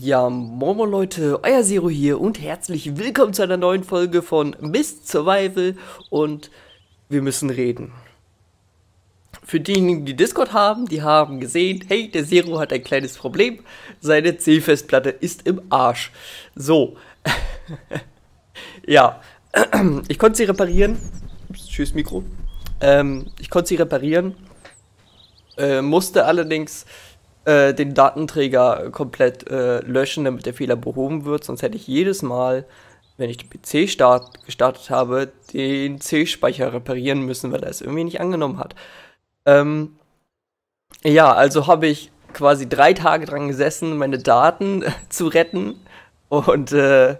Ja, Momo Leute, euer Zero hier und herzlich willkommen zu einer neuen Folge von Mist Survival und wir müssen reden. Für diejenigen, die Discord haben, die haben gesehen, hey, der Zero hat ein kleines Problem, seine C-Festplatte ist im Arsch. So, ja, ich konnte sie reparieren, tschüss Mikro, ähm, ich konnte sie reparieren, äh, musste allerdings äh, den Datenträger komplett äh, löschen, damit der Fehler behoben wird. Sonst hätte ich jedes Mal, wenn ich den PC start, gestartet habe, den C-Speicher reparieren müssen, weil er es irgendwie nicht angenommen hat. Ähm, ja, also habe ich quasi drei Tage dran gesessen, meine Daten zu retten und äh,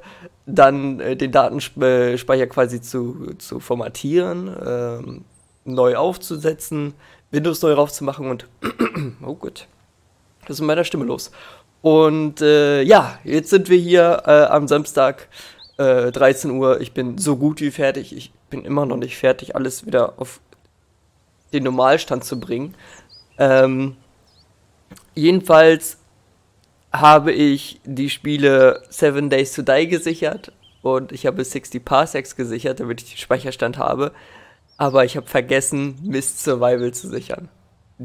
dann äh, den Datenspeicher quasi zu, zu formatieren, ähm, neu aufzusetzen, Windows neu raufzumachen und oh gut. Das ist mit meiner Stimme los. Und äh, ja, jetzt sind wir hier äh, am Samstag, äh, 13 Uhr. Ich bin so gut wie fertig. Ich bin immer noch nicht fertig, alles wieder auf den Normalstand zu bringen. Ähm, jedenfalls habe ich die Spiele Seven Days to Die gesichert und ich habe 60 Parsecs gesichert, damit ich den Speicherstand habe. Aber ich habe vergessen, Mist Survival zu sichern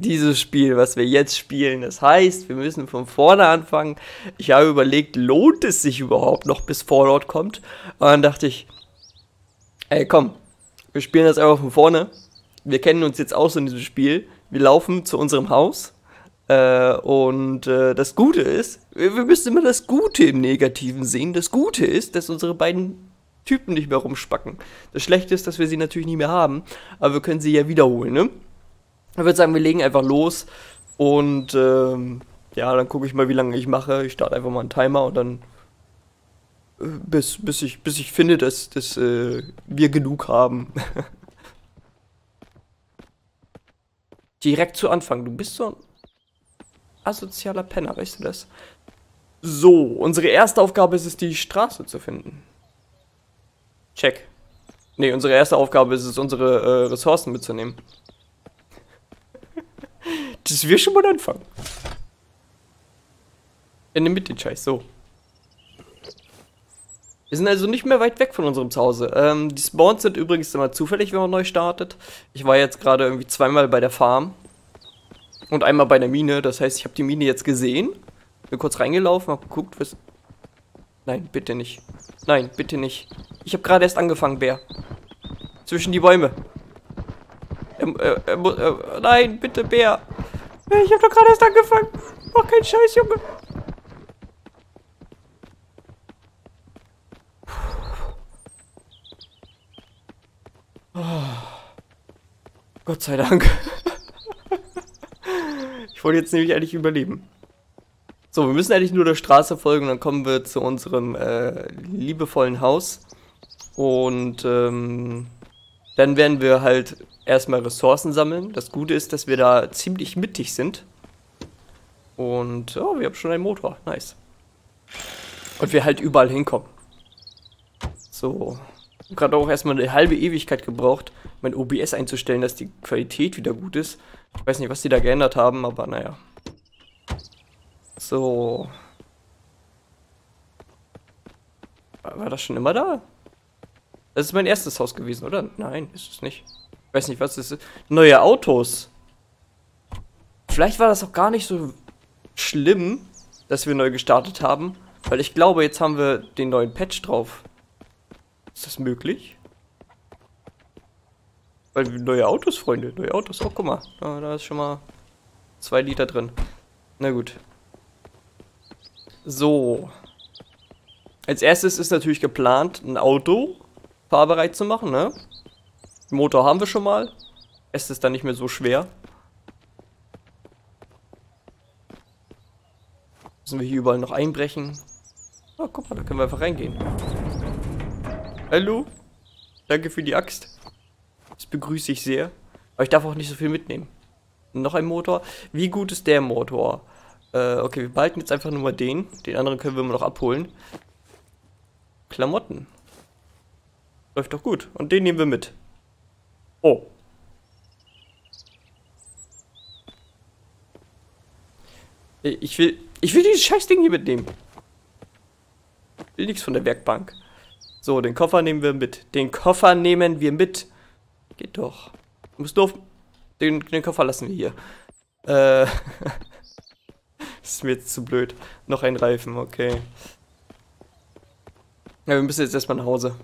dieses Spiel, was wir jetzt spielen. Das heißt, wir müssen von vorne anfangen. Ich habe überlegt, lohnt es sich überhaupt noch, bis Fallout kommt? Und dann dachte ich, ey, komm, wir spielen das einfach von vorne. Wir kennen uns jetzt aus in diesem Spiel. Wir laufen zu unserem Haus. Äh, und äh, das Gute ist, wir, wir müssen immer das Gute im Negativen sehen. Das Gute ist, dass unsere beiden Typen nicht mehr rumspacken. Das Schlechte ist, dass wir sie natürlich nicht mehr haben, aber wir können sie ja wiederholen, ne? Ich würde sagen, wir legen einfach los und ähm, ja, dann gucke ich mal, wie lange ich mache. Ich starte einfach mal einen Timer und dann äh, bis, bis, ich, bis ich finde, dass, dass äh, wir genug haben. Direkt zu Anfang. Du bist so ein asozialer Penner, weißt du das? So, unsere erste Aufgabe ist es, die Straße zu finden. Check. Ne, unsere erste Aufgabe ist es, unsere äh, Ressourcen mitzunehmen. Das wäre schon mal ein Anfang. In der Mitte, Scheiß, so. Wir sind also nicht mehr weit weg von unserem Zuhause. Ähm, die Spawns sind übrigens immer zufällig, wenn man neu startet. Ich war jetzt gerade irgendwie zweimal bei der Farm. Und einmal bei der Mine. Das heißt, ich habe die Mine jetzt gesehen. Bin kurz reingelaufen, hab geguckt, was... Nein, bitte nicht. Nein, bitte nicht. Ich habe gerade erst angefangen, Bär. Zwischen die Bäume. Er, er, er, nein, bitte, Bär. Ich hab doch gerade erst angefangen. Mach keinen Scheiß, Junge. Gott sei Dank. ich wollte jetzt nämlich eigentlich überleben. So, wir müssen eigentlich nur der Straße folgen, dann kommen wir zu unserem äh, liebevollen Haus. Und ähm, dann werden wir halt erstmal Ressourcen sammeln. Das Gute ist, dass wir da ziemlich mittig sind. Und oh, wir haben schon einen Motor. Nice. Und wir halt überall hinkommen. So. Gerade auch erstmal eine halbe Ewigkeit gebraucht, mein OBS einzustellen, dass die Qualität wieder gut ist. Ich weiß nicht, was die da geändert haben, aber naja. So. War das schon immer da? Das ist mein erstes Haus gewesen, oder? Nein, ist es nicht weiß nicht, was das ist. Neue Autos. Vielleicht war das auch gar nicht so schlimm, dass wir neu gestartet haben. Weil ich glaube, jetzt haben wir den neuen Patch drauf. Ist das möglich? Weil neue Autos, Freunde. Neue Autos. Oh, guck mal. Oh, da ist schon mal zwei Liter drin. Na gut. So. Als erstes ist natürlich geplant, ein Auto fahrbereit zu machen, ne? Motor haben wir schon mal. Es ist dann nicht mehr so schwer. Müssen wir hier überall noch einbrechen. Oh, guck mal, da können wir einfach reingehen. Hallo? Danke für die Axt. Das begrüße ich sehr. Aber ich darf auch nicht so viel mitnehmen. Noch ein Motor. Wie gut ist der Motor? Äh, okay, wir behalten jetzt einfach nur mal den. Den anderen können wir immer noch abholen. Klamotten. Läuft doch gut. Und den nehmen wir mit. Oh. Ich will, ich will dieses Scheißding hier mitnehmen. Will nichts von der Werkbank. So, den Koffer nehmen wir mit. Den Koffer nehmen wir mit. Geht doch. Du musst doof. Den, den Koffer lassen wir hier. Äh. ist mir jetzt zu blöd. Noch ein Reifen, okay. Ja, wir müssen jetzt erstmal nach Hause.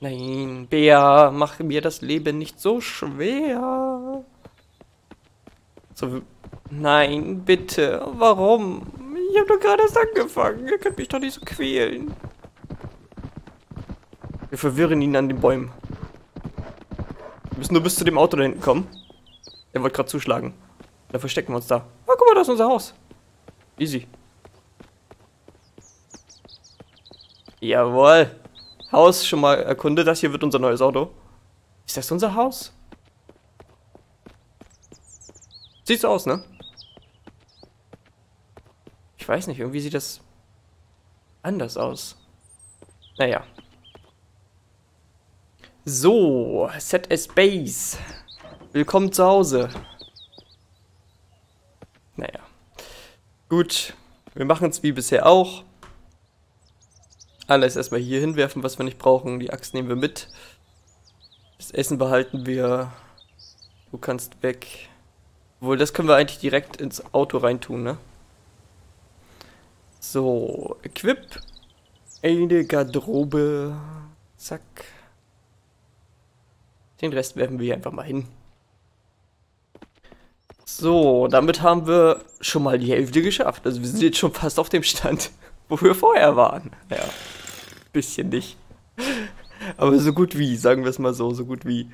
Nein, Bär, mach mir das Leben nicht so schwer. So, nein, bitte. Warum? Ich habe doch gerade erst angefangen. Ihr könnt mich doch nicht so quälen. Wir verwirren ihn an den Bäumen. Wir müssen nur bis zu dem Auto da hinten kommen. Er wollte gerade zuschlagen. Da verstecken wir uns da. Ah, guck mal, das ist unser Haus. Easy. Jawohl. Haus schon mal erkundet. Das hier wird unser neues Auto. Ist das unser Haus? Sieht so aus, ne? Ich weiß nicht, irgendwie sieht das anders aus. Naja. So, Set as Base. Willkommen zu Hause. Naja. Gut, wir machen es wie bisher auch. Alles erstmal hier hinwerfen, was wir nicht brauchen. Die Axt nehmen wir mit. Das Essen behalten wir. Du kannst weg. Obwohl, das können wir eigentlich direkt ins Auto reintun, ne? So, Equip. Eine Garderobe. Zack. Den Rest werfen wir hier einfach mal hin. So, damit haben wir schon mal die Hälfte geschafft. Also wir sind jetzt schon fast auf dem Stand, wo wir vorher waren. Ja bisschen nicht. Aber so gut wie, sagen wir es mal so, so gut wie.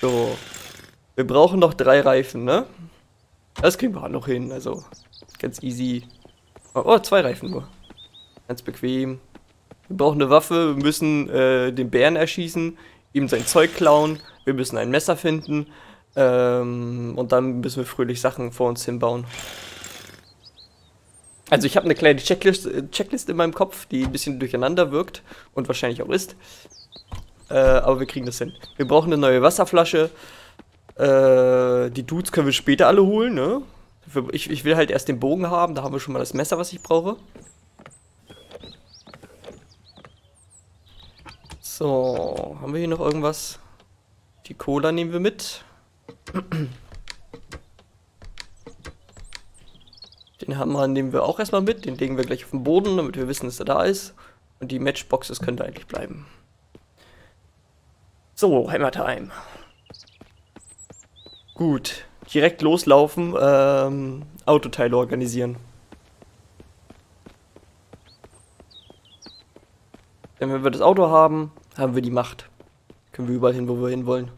So. Wir brauchen noch drei Reifen, ne? Das kriegen wir auch noch hin, also ganz easy. Oh, oh, zwei Reifen nur. Ganz bequem. Wir brauchen eine Waffe, wir müssen äh, den Bären erschießen, ihm sein Zeug klauen, wir müssen ein Messer finden ähm, und dann müssen wir fröhlich Sachen vor uns hinbauen. Also ich habe eine kleine Checklist, äh, Checklist in meinem Kopf, die ein bisschen durcheinander wirkt und wahrscheinlich auch ist. Äh, aber wir kriegen das hin. Wir brauchen eine neue Wasserflasche. Äh, die Dudes können wir später alle holen, ne? Ich, ich will halt erst den Bogen haben, da haben wir schon mal das Messer, was ich brauche. So, haben wir hier noch irgendwas? Die Cola nehmen wir mit. Den Hammer nehmen wir auch erstmal mit. Den legen wir gleich auf den Boden, damit wir wissen, dass er da ist. Und die Matchboxes können da eigentlich bleiben. So, Hammer Time. Gut. Direkt loslaufen, ähm, Autoteile organisieren. Denn wenn wir das Auto haben, haben wir die Macht. Können wir überall hin, wo wir hin wollen.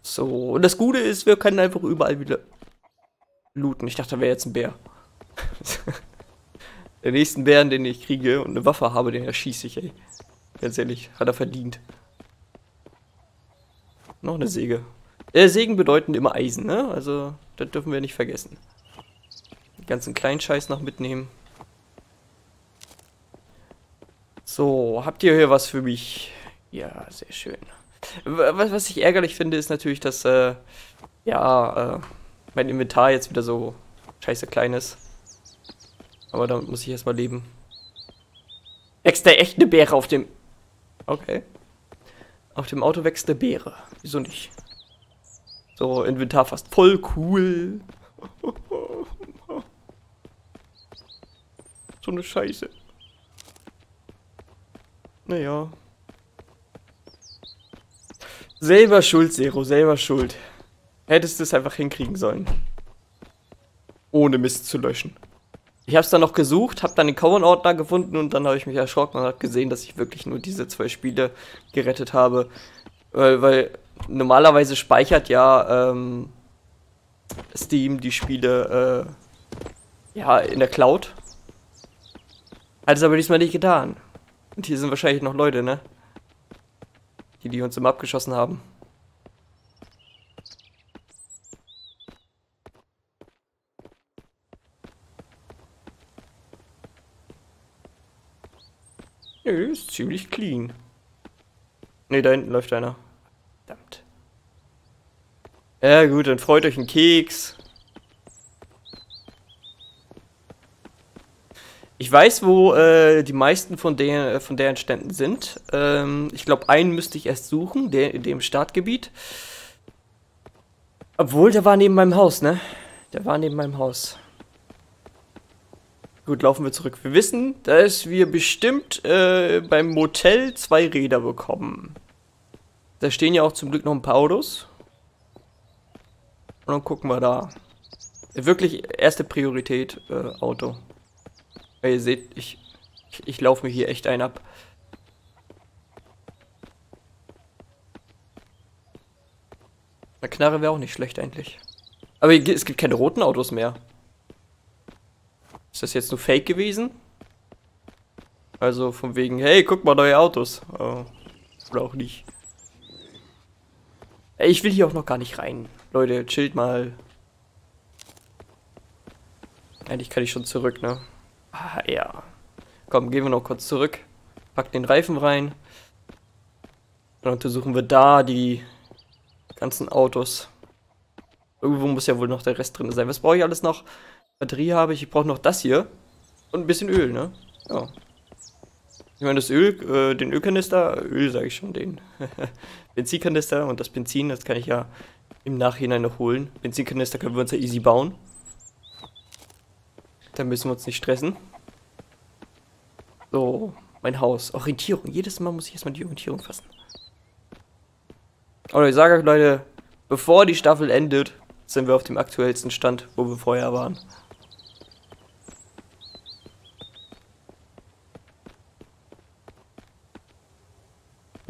So, und das Gute ist, wir können einfach überall wieder looten. Ich dachte, da wäre jetzt ein Bär. Der nächsten Bären, den ich kriege und eine Waffe habe, den erschieße ich, ey. Ganz ehrlich, hat er verdient. Noch eine Säge. Äh, Sägen bedeuten immer Eisen, ne? Also, das dürfen wir nicht vergessen. Den ganzen kleinen Scheiß noch mitnehmen. So, habt ihr hier was für mich? Ja, sehr schön. Was, was ich ärgerlich finde, ist natürlich, dass, äh, ja, äh, mein Inventar jetzt wieder so scheiße klein ist. Aber damit muss ich erstmal leben. Wächst da echt eine Beere auf dem... Okay. Auf dem Auto wächst eine Beere. Wieso nicht? So, Inventar fast voll cool. so eine Scheiße. Naja. Selber schuld, Zero, selber schuld. Hättest du es einfach hinkriegen sollen. Ohne Mist zu löschen. Ich habe es dann noch gesucht, habe dann den Cohen-Ordner gefunden und dann habe ich mich erschrocken und habe gesehen, dass ich wirklich nur diese zwei Spiele gerettet habe. Weil, weil normalerweise speichert ja ähm, Steam die Spiele äh, ja in der Cloud. Hat es aber diesmal nicht getan. Und hier sind wahrscheinlich noch Leute, ne? Die, die uns immer abgeschossen haben. Nö, ist ziemlich clean. Ne, da hinten läuft einer. Verdammt. Ja gut, dann freut euch ein Keks. Ich weiß, wo äh, die meisten von, der, von deren Ständen sind. Ähm, ich glaube, einen müsste ich erst suchen, der in dem Startgebiet. Obwohl, der war neben meinem Haus, ne? Der war neben meinem Haus. Gut, laufen wir zurück. Wir wissen, dass wir bestimmt äh, beim Motel zwei Räder bekommen. Da stehen ja auch zum Glück noch ein paar Autos. Und dann gucken wir da. Wirklich erste Priorität, äh, Auto. Ja, ihr seht, ich, ich, ich laufe mir hier echt ein ab. Eine Knarre wäre auch nicht schlecht eigentlich. Aber es gibt keine roten Autos mehr. Ist das jetzt nur Fake gewesen? Also von wegen, hey, guck mal, neue Autos. Oh, oder auch nicht. Ich will hier auch noch gar nicht rein. Leute, chillt mal. Eigentlich kann ich schon zurück, ne? Ah, ja. Komm, gehen wir noch kurz zurück. Pack den Reifen rein. Dann untersuchen wir da die ganzen Autos. Irgendwo muss ja wohl noch der Rest drin sein. Was brauche ich alles noch? Batterie habe ich. Ich brauche noch das hier. Und ein bisschen Öl, ne? Ja. Ich meine, das Öl, äh, den Ölkanister, Öl sage ich schon, den Benzinkanister und das Benzin, das kann ich ja im Nachhinein noch holen. Benzinkanister können wir uns ja easy bauen. Da müssen wir uns nicht stressen. So, mein Haus. Orientierung. Jedes Mal muss ich erstmal die Orientierung fassen. Aber ich sage euch, Leute, bevor die Staffel endet, sind wir auf dem aktuellsten Stand, wo wir vorher waren.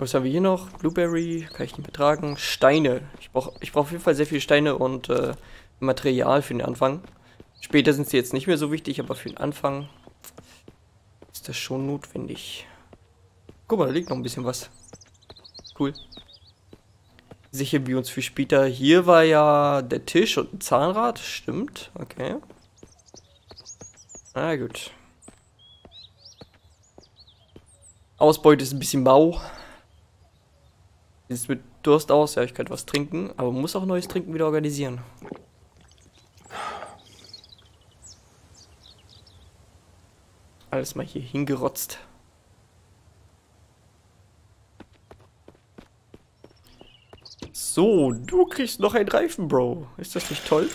Was haben wir hier noch? Blueberry, kann ich nicht betragen. Steine. Ich brauche ich brauch auf jeden Fall sehr viele Steine und äh, Material für den Anfang. Später sind sie jetzt nicht mehr so wichtig, aber für den Anfang ist das schon notwendig. Guck mal, da liegt noch ein bisschen was. Cool. Sicher wir uns für später. Hier war ja der Tisch und ein Zahnrad. Stimmt. Okay. Na gut. Ausbeute ist ein bisschen mau. Sieht mit Durst aus. Ja, ich könnte was trinken. Aber muss auch neues Trinken wieder organisieren. Alles mal hier hingerotzt. So, du kriegst noch einen Reifen, Bro. Ist das nicht toll?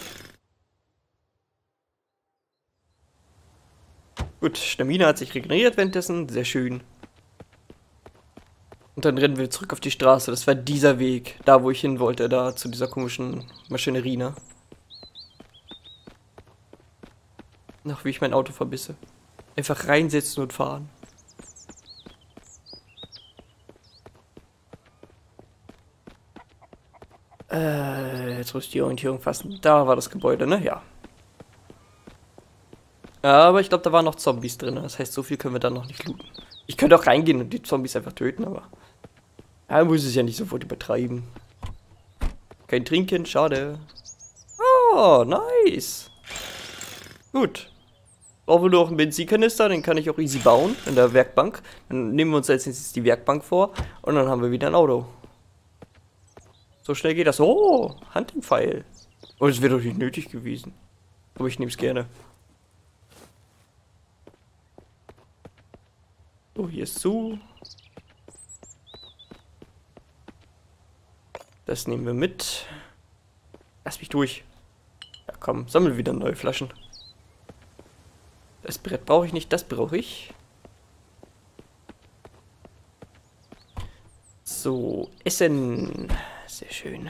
Gut, Stamina hat sich regeneriert währenddessen. Sehr schön. Und dann rennen wir zurück auf die Straße. Das war dieser Weg. Da, wo ich hin wollte. Da, zu dieser komischen Maschinerie, ne? Noch wie ich mein Auto verbisse. Einfach reinsetzen und fahren. Äh, jetzt muss ich die Orientierung fassen. Da war das Gebäude, ne? Ja. Aber ich glaube, da waren noch Zombies drin. Das heißt, so viel können wir da noch nicht looten. Ich könnte auch reingehen und die Zombies einfach töten, aber... Ja, muss es ja nicht sofort übertreiben. Kein Trinken, schade. Oh, nice. Gut. Brauchen wir noch einen Benzinkanister, den kann ich auch easy bauen in der Werkbank. Dann nehmen wir uns als nächstes die Werkbank vor und dann haben wir wieder ein Auto. So schnell geht das. Oh, Hunting-Pfeil. Und oh, es wäre doch nicht nötig gewesen. Aber ich nehme es gerne. So, hier ist zu. Das nehmen wir mit. Lass mich durch. Ja, komm, sammel wieder neue Flaschen. Das Brett brauche ich nicht, das brauche ich. So, Essen. Sehr schön.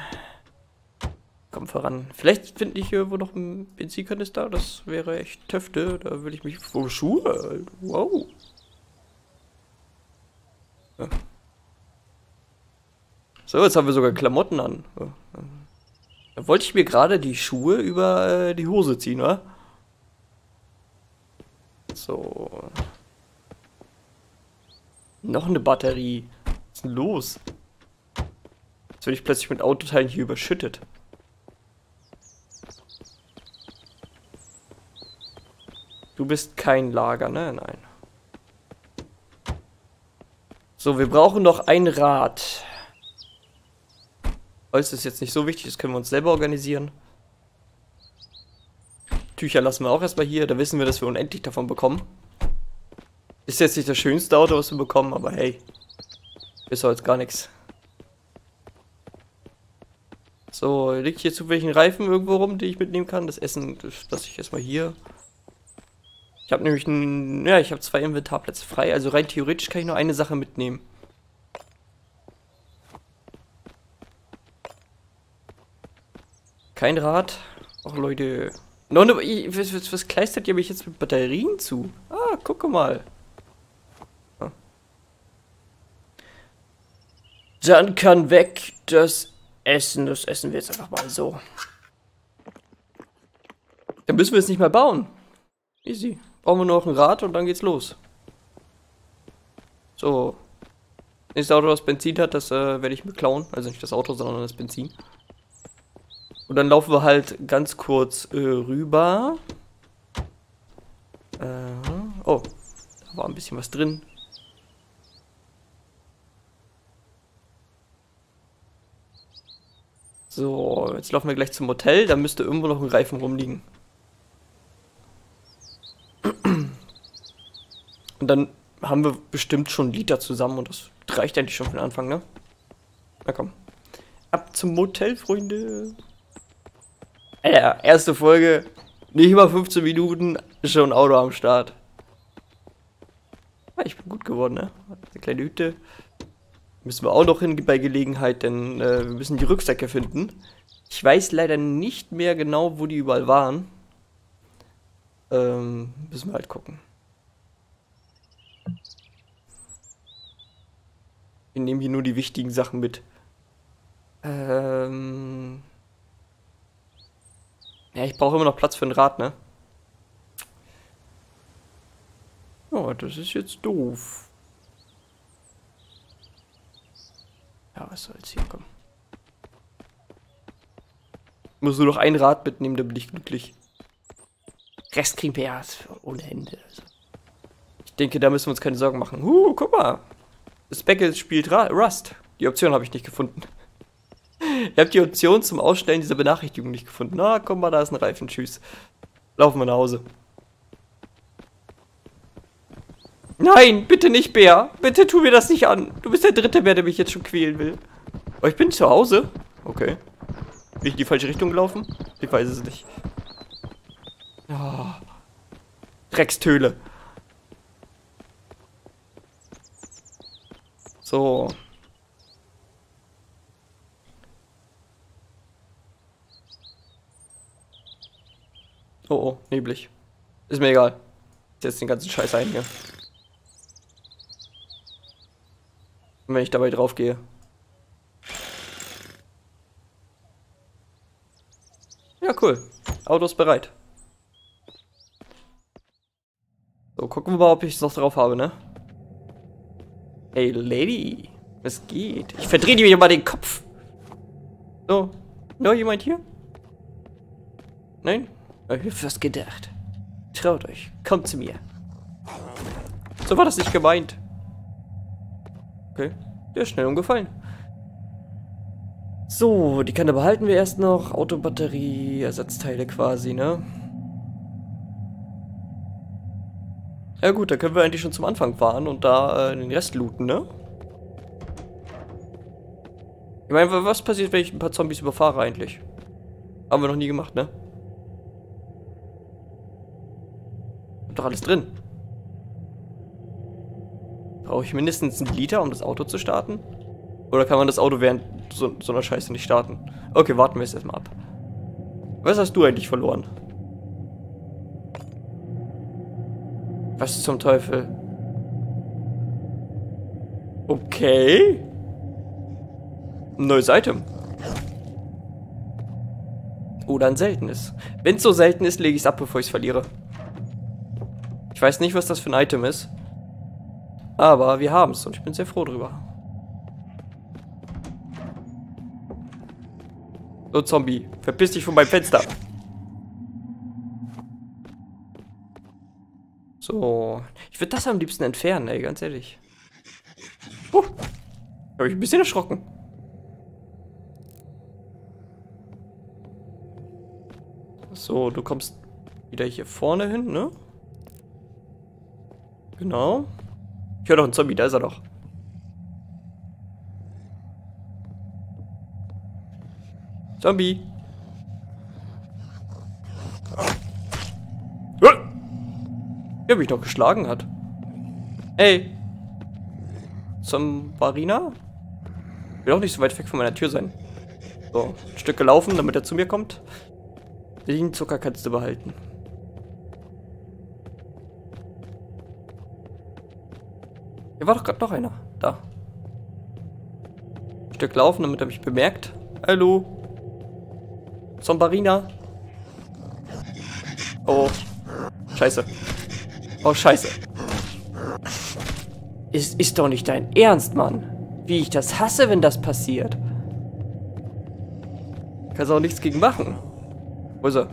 Komm voran. Vielleicht finde ich irgendwo noch ein Benzinkanister. Das wäre echt Töfte. Da würde ich mich... Oh, Schuhe. Wow. So, jetzt haben wir sogar Klamotten an. Da wollte ich mir gerade die Schuhe über äh, die Hose ziehen, oder? So. Noch eine Batterie. Was ist denn los? Jetzt werde ich plötzlich mit Autoteilen hier überschüttet. Du bist kein Lager, ne? Nein. So, wir brauchen noch ein Rad. Holz ist jetzt nicht so wichtig, das können wir uns selber organisieren. Tücher lassen wir auch erstmal hier, da wissen wir, dass wir unendlich davon bekommen. Ist jetzt nicht das schönste Auto, was wir bekommen, aber hey. Ist heute gar nichts. So, liegt hier zu welchen Reifen irgendwo rum, die ich mitnehmen kann? Das Essen, lasse ich erstmal hier. Ich habe nämlich ein, ja, ich habe zwei Inventarplätze frei, also rein theoretisch kann ich nur eine Sache mitnehmen. Kein Rad. Ach Leute. No, no, was, was, was kleistert ihr mich jetzt mit Batterien zu? Ah, gucke mal. Ah. Dann kann weg das Essen. Das essen wir jetzt einfach mal so. Dann müssen wir es nicht mehr bauen. Easy. Brauchen wir nur noch ein Rad und dann geht's los. So. Das Auto, das Benzin hat, das äh, werde ich mir klauen. Also nicht das Auto, sondern das Benzin. Und dann laufen wir halt ganz kurz äh, rüber. Äh, oh, da war ein bisschen was drin. So, jetzt laufen wir gleich zum Hotel. Da müsste irgendwo noch ein Reifen rumliegen. Und dann haben wir bestimmt schon Liter zusammen und das reicht eigentlich schon für den Anfang, ne? Na komm. Ab zum Motel, Freunde. Ja, erste Folge, nicht mal 15 Minuten, schon Auto am Start. Ich bin gut geworden, ne? Eine kleine Hütte. Müssen wir auch noch hin bei Gelegenheit, denn äh, wir müssen die Rucksäcke finden. Ich weiß leider nicht mehr genau, wo die überall waren. Ähm, müssen wir halt gucken. Wir nehmen hier nur die wichtigen Sachen mit. Ähm... Ja, ich brauche immer noch Platz für ein Rad, ne? Oh, das ist jetzt doof. Ja, was soll's hier kommen. Muss nur noch ein Rad mitnehmen, dann bin ich glücklich. Rest kriegen wir ja ohne Ende. Also. Ich denke, da müssen wir uns keine Sorgen machen. Uh, guck mal. Speckles spielt Rust. Die Option habe ich nicht gefunden. Ihr habt die Option zum Ausstellen dieser Benachrichtigung nicht gefunden. Na, komm mal, da ist ein Reifen. Tschüss. Laufen wir nach Hause. Nein, bitte nicht, Bär. Bitte tu mir das nicht an. Du bist der dritte Bär, der mich jetzt schon quälen will. Oh, ich bin zu Hause. Okay. Bin ich in die falsche Richtung gelaufen? Ich weiß es nicht. Oh. Dreckstöle. So. Oh, oh, neblig. Ist mir egal. Ich setze den ganzen Scheiß ein hier. Und wenn ich dabei drauf gehe. Ja, cool. Auto ist bereit. So, gucken wir mal, ob ich es noch drauf habe, ne? Hey, Lady. Was geht? Ich verdrehe dir mal den Kopf. So. Noch jemand hier? Nein? Hab was gedacht. Traut euch. Kommt zu mir. So war das nicht gemeint. Okay. Der ist schnell umgefallen. So, die Kanne behalten wir erst noch. Autobatterie, Ersatzteile quasi, ne? Ja gut, da können wir eigentlich schon zum Anfang fahren und da äh, den Rest looten, ne? Ich meine, was passiert, wenn ich ein paar Zombies überfahre eigentlich? Haben wir noch nie gemacht, ne? Doch alles drin. Brauche ich mindestens einen Liter, um das Auto zu starten? Oder kann man das Auto während so, so einer Scheiße nicht starten? Okay, warten wir es erstmal ab. Was hast du eigentlich verloren? Was zum Teufel? Okay. Neues Item. Oder ein seltenes. Wenn es so selten ist, lege ich es ab, bevor ich es verliere. Ich weiß nicht, was das für ein Item ist. Aber wir haben es und ich bin sehr froh drüber. So, Zombie, verpiss dich von meinem Fenster. So, ich würde das am liebsten entfernen, ey, ganz ehrlich. Puh, habe ich ein bisschen erschrocken. So, du kommst wieder hier vorne hin, ne? Genau. Ich höre doch einen Zombie, da ist er doch. Zombie. Der mich doch geschlagen hat. Ey. Zombarina? Will auch nicht so weit weg von meiner Tür sein. So, ein Stück gelaufen, damit er zu mir kommt. Den Zucker kannst du behalten. Hier war doch gerade noch einer. Da. Ein Stück laufen, damit er mich bemerkt. Hallo. Zombarina. Oh. Scheiße. Oh, scheiße. Ist, ist doch nicht dein Ernst, Mann. Wie ich das hasse, wenn das passiert. Kannst auch nichts gegen machen. Wo ist er?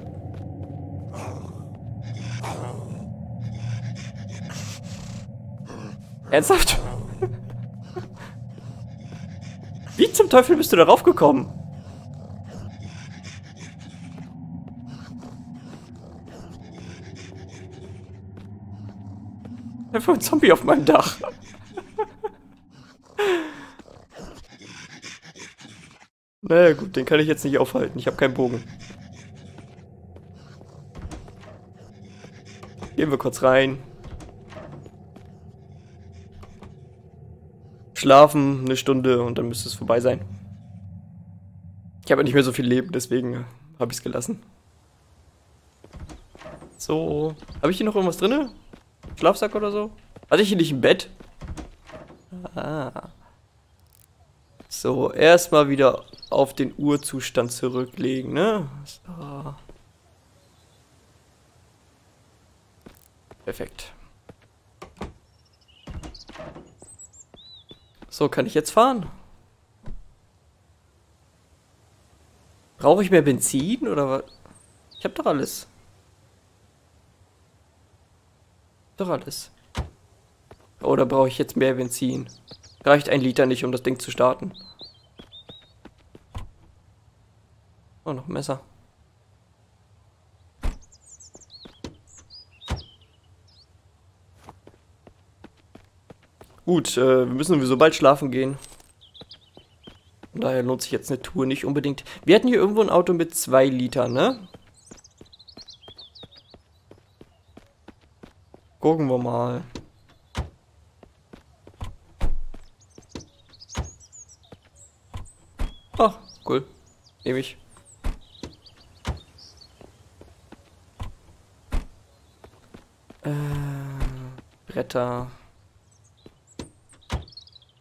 Ernsthaft? Wie zum Teufel bist du darauf gekommen? Einfach ein Zombie auf meinem Dach. naja gut, den kann ich jetzt nicht aufhalten. Ich habe keinen Bogen. Gehen wir kurz rein. Schlafen eine Stunde und dann müsste es vorbei sein. Ich habe nicht mehr so viel Leben, deswegen habe ich es gelassen. So, habe ich hier noch irgendwas drin? Schlafsack oder so? Hatte ich hier nicht ein Bett? Ah. So, erstmal wieder auf den Urzustand zurücklegen, ne? So. Perfekt. So, kann ich jetzt fahren? Brauche ich mehr Benzin oder was? Ich habe doch alles. Doch alles. Oder brauche ich jetzt mehr Benzin? Reicht ein Liter nicht, um das Ding zu starten. Oh, noch ein Messer. Gut, äh, wir müssen sowieso bald schlafen gehen. Daher lohnt sich jetzt eine Tour nicht unbedingt. Wir hatten hier irgendwo ein Auto mit zwei Litern, ne? Gucken wir mal. Ach, cool. Nehme ich. Äh, Bretter.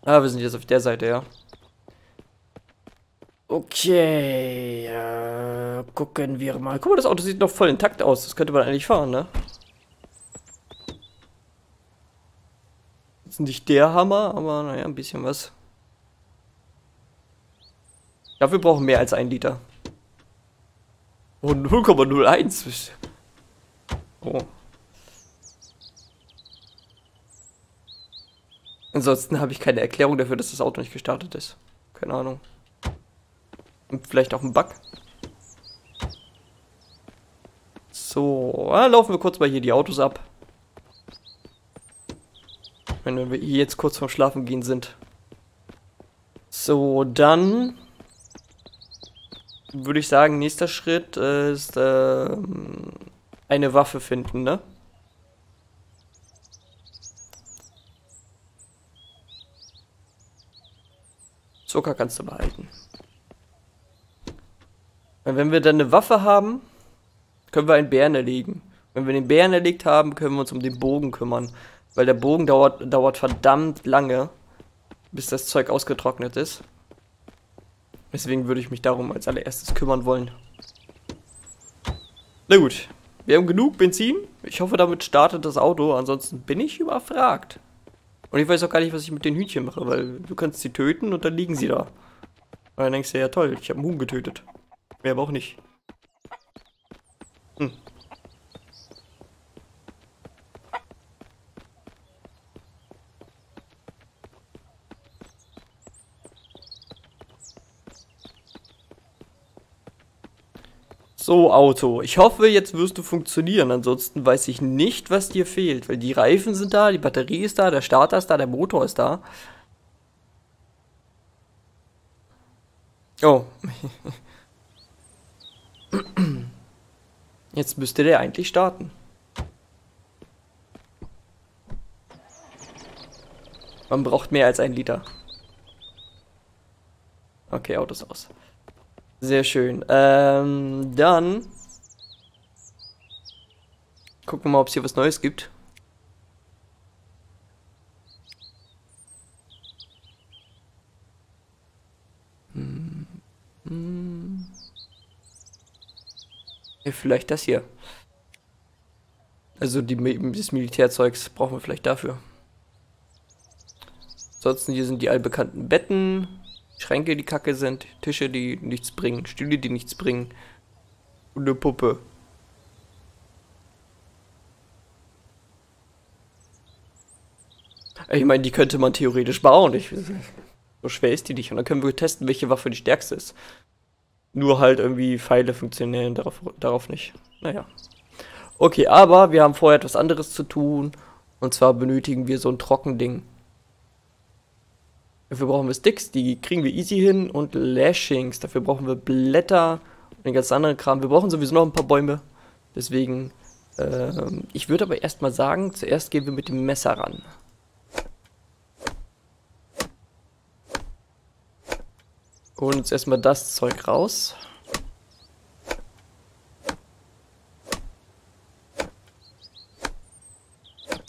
Ah, wir sind jetzt auf der Seite, ja. Okay, äh, gucken wir mal. Guck mal, das Auto sieht noch voll intakt aus. Das könnte man eigentlich fahren, ne? Ist nicht der Hammer, aber naja, ein bisschen was. Ja, wir brauchen mehr als ein Liter. Oh, 0,01. Oh. Ansonsten habe ich keine Erklärung dafür, dass das Auto nicht gestartet ist. Keine Ahnung. Und vielleicht auch ein Bug. So, ah, laufen wir kurz mal hier die Autos ab. Wenn wir jetzt kurz vorm Schlafen gehen sind. So, dann würde ich sagen, nächster Schritt ist äh, eine Waffe finden, ne? Zucker kannst du behalten. Wenn wir dann eine Waffe haben, können wir einen Bären erlegen. Wenn wir den Bären erlegt haben, können wir uns um den Bogen kümmern. Weil der Bogen dauert, dauert verdammt lange, bis das Zeug ausgetrocknet ist. Deswegen würde ich mich darum als allererstes kümmern wollen. Na gut, wir haben genug Benzin. Ich hoffe, damit startet das Auto. Ansonsten bin ich überfragt. Und ich weiß auch gar nicht, was ich mit den Hühnchen mache, weil du kannst sie töten und dann liegen sie da. Und dann denkst du, ja toll, ich habe einen Huhn getötet. Mehr aber auch nicht. So, Auto. Ich hoffe, jetzt wirst du funktionieren. Ansonsten weiß ich nicht, was dir fehlt. Weil die Reifen sind da, die Batterie ist da, der Starter ist da, der Motor ist da. Oh. Jetzt müsste der eigentlich starten. Man braucht mehr als ein Liter. Okay, Autos aus. Sehr schön. Ähm, dann gucken wir mal, ob es hier was Neues gibt. Hm. Hm. Ja, vielleicht das hier. Also die, das Militärzeugs brauchen wir vielleicht dafür. Ansonsten hier sind die allbekannten Betten, Schränke, die kacke sind, Tische, die nichts bringen, Stühle, die nichts bringen und eine Puppe. Ich meine, die könnte man theoretisch bauen. Ich, so schwer ist die nicht. Und dann können wir testen, welche Waffe die stärkste ist. Nur halt irgendwie Pfeile funktionieren darauf, darauf nicht. Naja. Okay, aber wir haben vorher etwas anderes zu tun. Und zwar benötigen wir so ein Trockending. Dafür brauchen wir Sticks, die kriegen wir easy hin und Lashings. Dafür brauchen wir Blätter und den ganzen anderen Kram. Wir brauchen sowieso noch ein paar Bäume. Deswegen, ähm, ich würde aber erstmal sagen, zuerst gehen wir mit dem Messer ran. Holen uns erstmal das Zeug raus.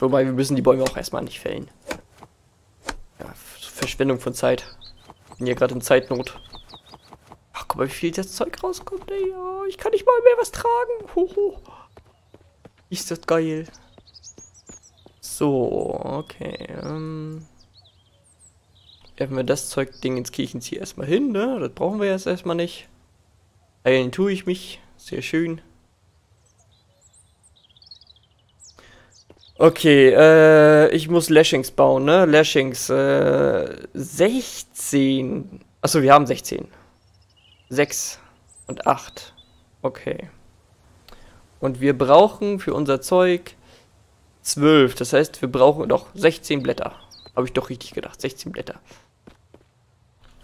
Wobei, wir müssen die Bäume auch erstmal nicht fällen. Verschwendung von Zeit. Bin hier gerade in Zeitnot. Ach, guck mal, wie viel das Zeug rauskommt, ey. Oh, ich kann nicht mal mehr was tragen. Hoho. Ist das geil. So, okay. Ähm, werfen wir das Zeug-Ding ins Kirchenziel erstmal hin, ne? Das brauchen wir jetzt erstmal nicht. Heilen tue ich mich. Sehr schön. Okay, äh, ich muss Lashings bauen, ne? Lashings, äh, 16. Achso, wir haben 16. 6 und 8. Okay. Und wir brauchen für unser Zeug 12. Das heißt, wir brauchen doch 16 Blätter. Habe ich doch richtig gedacht. 16 Blätter.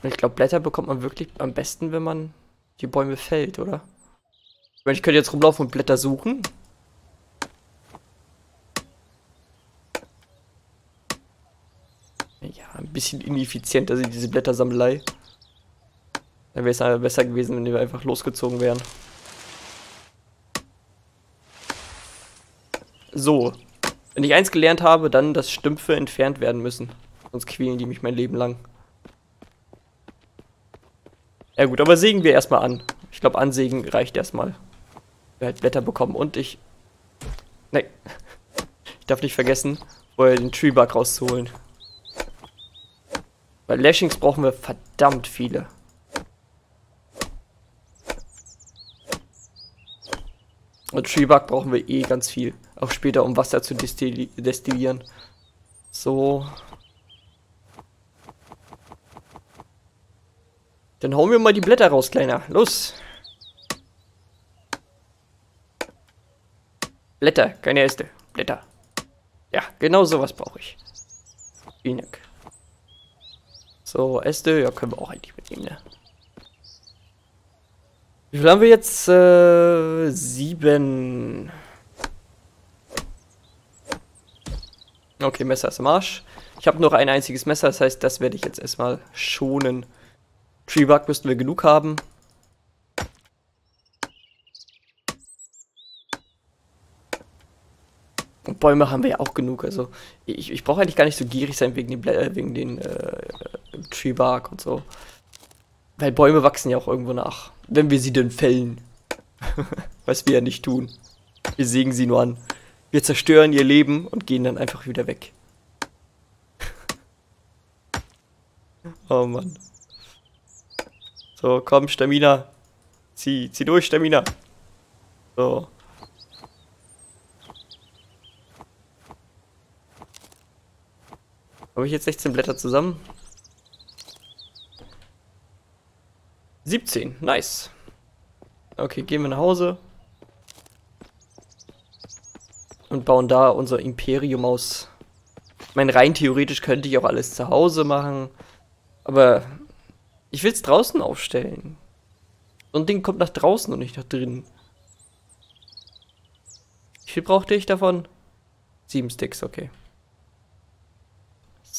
Und ich glaube, Blätter bekommt man wirklich am besten, wenn man die Bäume fällt, oder? Ich meine, ich könnte jetzt rumlaufen und Blätter suchen. Ja, ein bisschen ineffizienter sind diese Blättersammlei. Dann wäre es aber besser gewesen, wenn wir einfach losgezogen wären. So. Wenn ich eins gelernt habe, dann, dass Stümpfe entfernt werden müssen. Sonst quälen die mich mein Leben lang. Ja gut, aber sägen wir erstmal an. Ich glaube, ansägen reicht erstmal. Wir halt Blätter bekommen und ich... Nee. Ich darf nicht vergessen, vorher den Treebug rauszuholen. Bei Lashings brauchen wir verdammt viele. Und Treebug brauchen wir eh ganz viel. Auch später, um Wasser zu destilli destillieren. So. Dann hauen wir mal die Blätter raus, Kleiner. Los. Blätter, keine Äste. Blätter. Ja, genau sowas brauche ich. Vielen Dank. So, Äste, ja, können wir auch eigentlich mitnehmen, ne? Wie viel haben wir jetzt? Äh, sieben. Okay, Messer ist im Arsch. Ich habe noch ein einziges Messer, das heißt, das werde ich jetzt erstmal schonen. Treebug müssten wir genug haben. Und Bäume haben wir ja auch genug. Also ich, ich brauche eigentlich gar nicht so gierig sein wegen den, Blä äh, wegen den äh, Tree Bark und so. Weil Bäume wachsen ja auch irgendwo nach. Wenn wir sie denn fällen. Was wir ja nicht tun. Wir sägen sie nur an. Wir zerstören ihr Leben und gehen dann einfach wieder weg. oh Mann. So, komm, Stamina. Zieh, zieh durch, Stamina. So. Habe ich jetzt 16 Blätter zusammen? 17, nice. Okay, gehen wir nach Hause. Und bauen da unser Imperium aus. Ich meine, rein theoretisch könnte ich auch alles zu Hause machen. Aber ich will es draußen aufstellen. So ein Ding kommt nach draußen und nicht nach drinnen. Wie viel brauchte ich davon? Sieben Sticks, okay.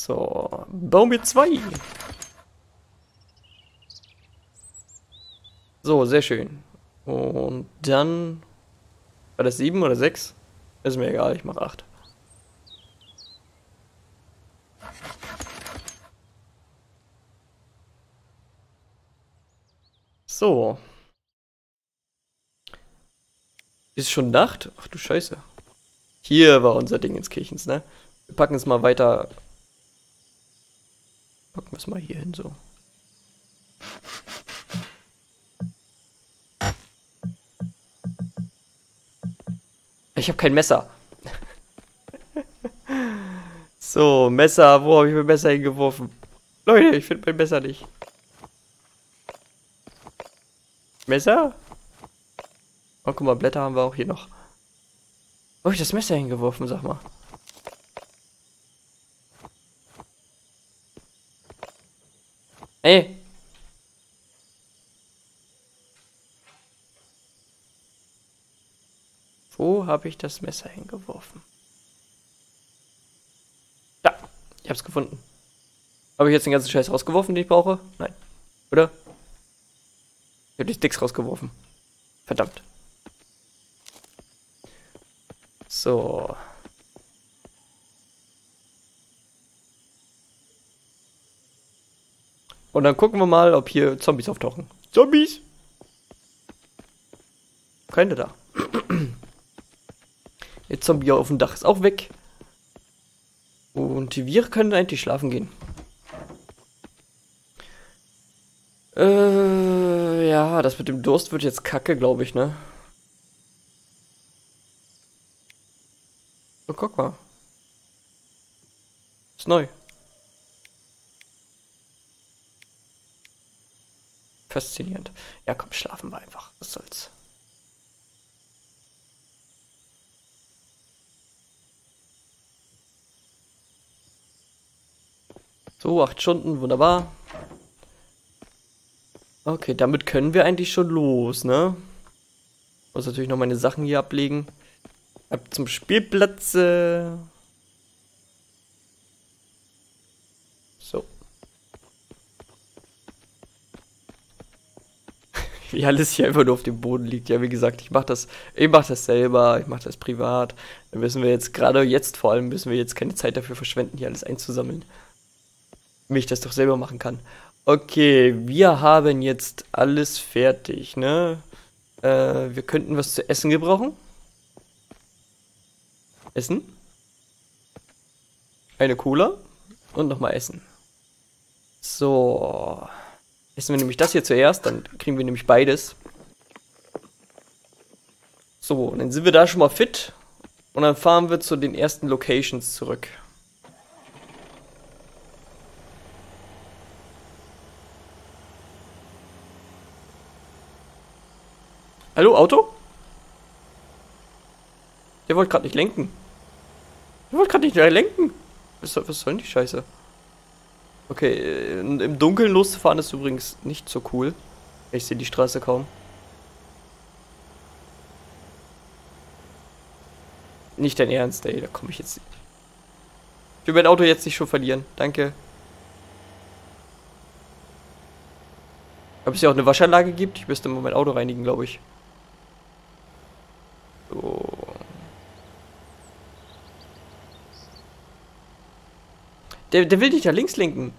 So, bauen wir zwei. So, sehr schön. Und dann... War das sieben oder sechs? Ist mir egal, ich mach acht. So. Ist schon Nacht? Ach du Scheiße. Hier war unser Ding ins Kirchens, ne? Wir packen es mal weiter. Packen wir es mal hier hin, so. Ich habe kein Messer. so, Messer. Wo habe ich mein Messer hingeworfen? Leute, ich finde mein Messer nicht. Messer? Oh, guck mal, Blätter haben wir auch hier noch. Wo habe ich das Messer hingeworfen, sag mal? Ey! Wo habe ich das Messer hingeworfen? Ja, ich habe es gefunden. Habe ich jetzt den ganzen Scheiß rausgeworfen, den ich brauche? Nein. Oder? Ich habe die Sticks rausgeworfen. Verdammt. So. Und dann gucken wir mal, ob hier Zombies auftauchen. Zombies! Keine da. Jetzt Zombie auf dem Dach ist auch weg. Und wir können eigentlich schlafen gehen. Äh, ja, das mit dem Durst wird jetzt kacke, glaube ich, ne? Oh, guck mal. Ist neu. Faszinierend. Ja, komm, schlafen wir einfach. Was soll's. So, acht Stunden, wunderbar. Okay, damit können wir eigentlich schon los, ne? Muss natürlich noch meine Sachen hier ablegen. Ab zum Spielplatz. Äh so. Wie alles hier einfach nur auf dem Boden liegt. Ja, wie gesagt, ich mache das, ich mache das selber, ich mache das privat. Da müssen wir jetzt, gerade jetzt vor allem, müssen wir jetzt keine Zeit dafür verschwenden, hier alles einzusammeln wenn ich das doch selber machen kann. Okay, wir haben jetzt alles fertig, ne? Äh, wir könnten was zu essen gebrauchen. Essen. Eine Cola. Und nochmal essen. So. Essen wir nämlich das hier zuerst, dann kriegen wir nämlich beides. So, dann sind wir da schon mal fit. Und dann fahren wir zu den ersten Locations zurück. Hallo, Auto? Der wollte gerade nicht lenken. Der wollte gerade nicht lenken. Was soll, was soll denn die Scheiße? Okay, im Dunkeln loszufahren ist übrigens nicht so cool. Ich sehe die Straße kaum. Nicht dein Ernst, ey, da komme ich jetzt. Ich will mein Auto jetzt nicht schon verlieren. Danke. Ob es ja auch eine Waschanlage gibt? Ich müsste mal mein Auto reinigen, glaube ich. So. Der, der will nicht nach links lenken.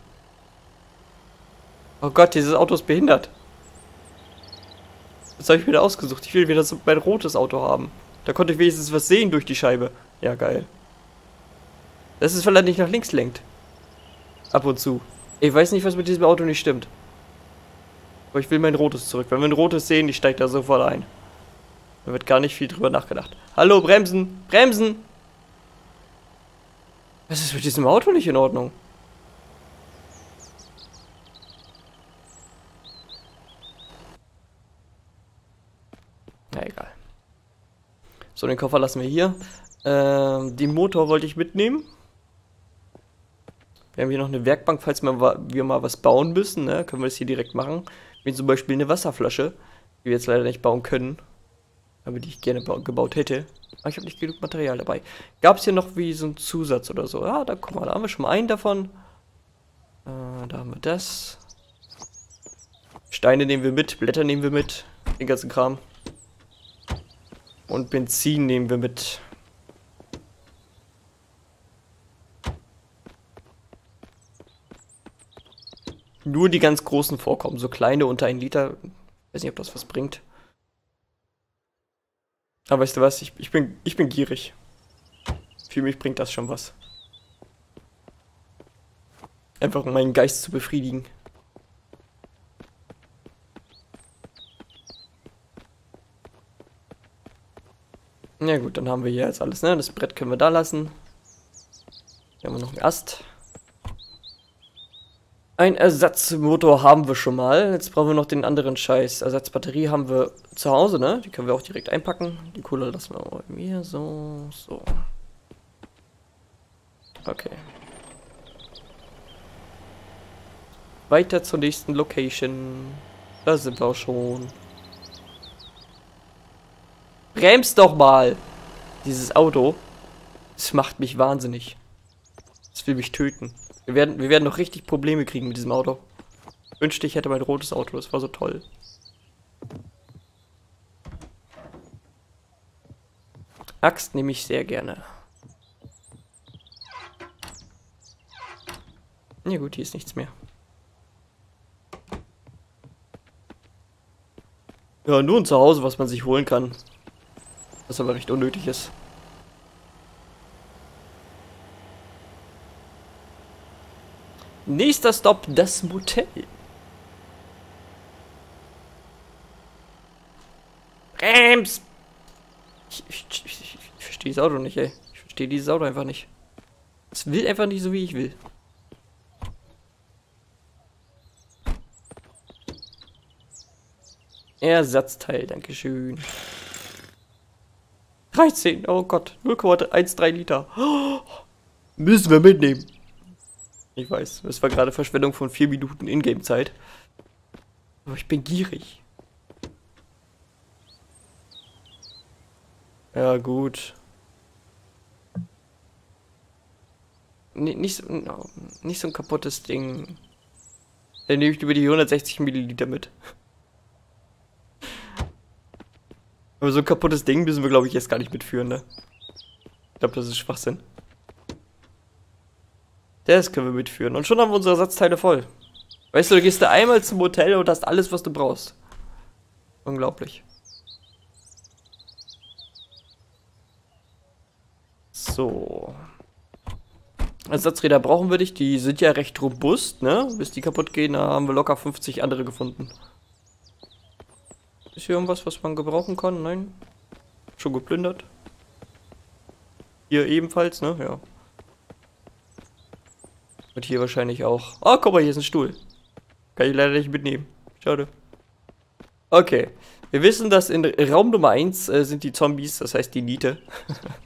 Oh Gott, dieses Auto ist behindert. Was habe ich wieder ausgesucht? Ich will wieder so mein rotes Auto haben. Da konnte ich wenigstens was sehen durch die Scheibe. Ja, geil. Das ist, weil er nicht nach links lenkt. Ab und zu. Ich weiß nicht, was mit diesem Auto nicht stimmt. Aber ich will mein rotes zurück. Wenn wir ein rotes sehen, ich steige da sofort ein. Da wird gar nicht viel drüber nachgedacht. Hallo, bremsen! Bremsen! Was ist mit diesem Auto nicht in Ordnung? Na egal. So, den Koffer lassen wir hier. Ähm, den Motor wollte ich mitnehmen. Wir haben hier noch eine Werkbank, falls wir, mal was bauen müssen, ne? können wir das hier direkt machen. Wie zum Beispiel eine Wasserflasche, die wir jetzt leider nicht bauen können. Aber die ich gerne gebaut hätte. Aber ich habe nicht genug Material dabei. Gab es hier noch wie so einen Zusatz oder so? Ja, da guck mal, da haben wir schon mal einen davon. Äh, da haben wir das. Steine nehmen wir mit, Blätter nehmen wir mit, den ganzen Kram. Und Benzin nehmen wir mit. Nur die ganz großen vorkommen, so kleine unter 1 Liter. Weiß nicht, ob das was bringt. Aber weißt du was, ich, ich, bin, ich bin gierig. Für mich bringt das schon was. Einfach um meinen Geist zu befriedigen. Ja gut, dann haben wir hier jetzt alles, ne? Das Brett können wir da lassen. Hier haben wir noch einen Ast. Ein Ersatzmotor haben wir schon mal. Jetzt brauchen wir noch den anderen Scheiß. Ersatzbatterie haben wir zu Hause, ne? Die können wir auch direkt einpacken. Die Kohle lassen wir mal mir so, so. Okay. Weiter zur nächsten Location. Da sind wir auch schon. Bremst doch mal! Dieses Auto. Es macht mich wahnsinnig. Es will mich töten. Wir werden, wir werden noch richtig Probleme kriegen mit diesem Auto. Wünschte, ich hätte mein rotes Auto. Das war so toll. Axt nehme ich sehr gerne. Ja gut, hier ist nichts mehr. Ja, nur ein Zuhause, was man sich holen kann. Was aber recht unnötig ist. Nächster Stopp, das Motel. Rems! Ich, ich, ich, ich verstehe das Auto nicht, ey. Ich verstehe dieses Auto einfach nicht. Es will einfach nicht so, wie ich will. Ersatzteil, Dankeschön. 13, oh Gott, 0,13 Liter. Oh, müssen wir mitnehmen. Ich weiß, es war gerade Verschwendung von 4 Minuten Ingame-Zeit. Aber ich bin gierig. Ja, gut. N nicht, so, nicht so ein kaputtes Ding. Dann nehme ich über die 160 Milliliter mit. Aber so ein kaputtes Ding müssen wir, glaube ich, jetzt gar nicht mitführen, ne? Ich glaube, das ist Schwachsinn. Das können wir mitführen. Und schon haben wir unsere Ersatzteile voll. Weißt du, du gehst da einmal zum Hotel und hast alles, was du brauchst. Unglaublich. So. Ersatzräder brauchen wir nicht. Die sind ja recht robust, ne? Bis die kaputt gehen, da haben wir locker 50 andere gefunden. Ist hier irgendwas, was man gebrauchen kann? Nein? Schon geplündert? Hier ebenfalls, ne? Ja. Und hier wahrscheinlich auch. Oh, guck mal, hier ist ein Stuhl. Kann ich leider nicht mitnehmen. Schade. Okay. Wir wissen, dass in Raum Nummer 1 äh, sind die Zombies, das heißt die Niete.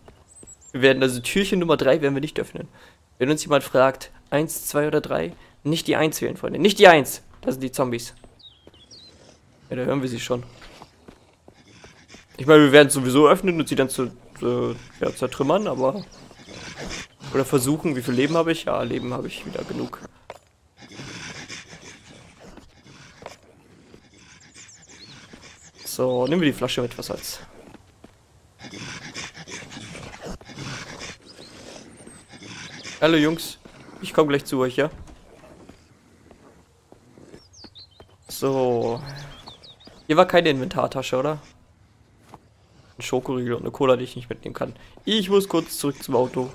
wir werden also Türchen Nummer 3 werden wir nicht öffnen. Wenn uns jemand fragt, 1, 2 oder 3, nicht die 1 wählen, Freunde. Nicht die 1. Das sind die Zombies. Ja, da hören wir sie schon. Ich meine, wir werden sowieso öffnen und sie dann zu, zu ja, zertrümmern, aber oder versuchen, wie viel Leben habe ich? Ja, Leben habe ich wieder genug. So, nehmen wir die Flasche mit, was soll's. Hallo Jungs, ich komme gleich zu euch, ja? So. Hier war keine Inventartasche, oder? Ein Schokoriegel und eine Cola, die ich nicht mitnehmen kann. Ich muss kurz zurück zum Auto.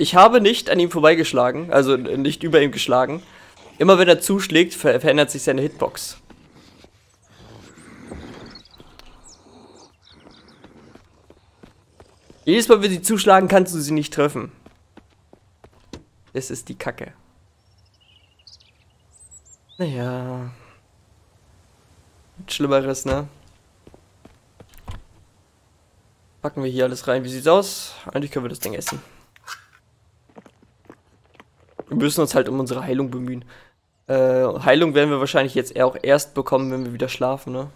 Ich habe nicht an ihm vorbeigeschlagen, also nicht über ihm geschlagen. Immer wenn er zuschlägt, ver verändert sich seine Hitbox. Jedes Mal, wenn sie zuschlagen, kannst du sie nicht treffen. Das ist die Kacke. Naja. Schlimmeres, ne? Packen wir hier alles rein. Wie sieht's aus? Eigentlich können wir das Ding essen. Wir müssen uns halt um unsere Heilung bemühen. Äh, Heilung werden wir wahrscheinlich jetzt auch erst bekommen, wenn wir wieder schlafen, ne?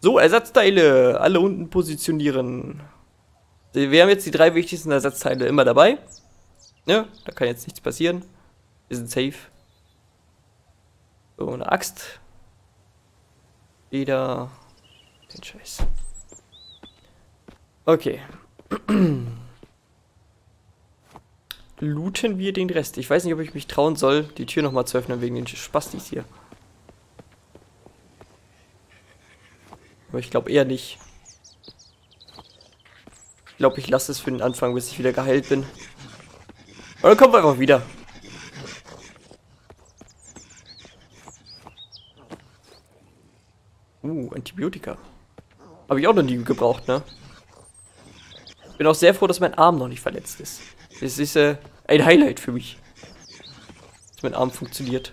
So, Ersatzteile. Alle unten positionieren. Wir haben jetzt die drei wichtigsten Ersatzteile immer dabei. Ne? Da kann jetzt nichts passieren. Wir sind safe. So, eine Axt. Wieder. Den Scheiß. Okay. Looten wir den Rest. Ich weiß nicht, ob ich mich trauen soll, die Tür nochmal zu öffnen wegen den Spastis hier. Aber ich glaube eher nicht. Ich glaube, ich lasse es für den Anfang, bis ich wieder geheilt bin. Kommen wir einfach wieder. Uh, Antibiotika. Habe ich auch noch nie gebraucht, ne? Bin auch sehr froh, dass mein Arm noch nicht verletzt ist. Das ist äh, ein Highlight für mich. Dass mein Arm funktioniert.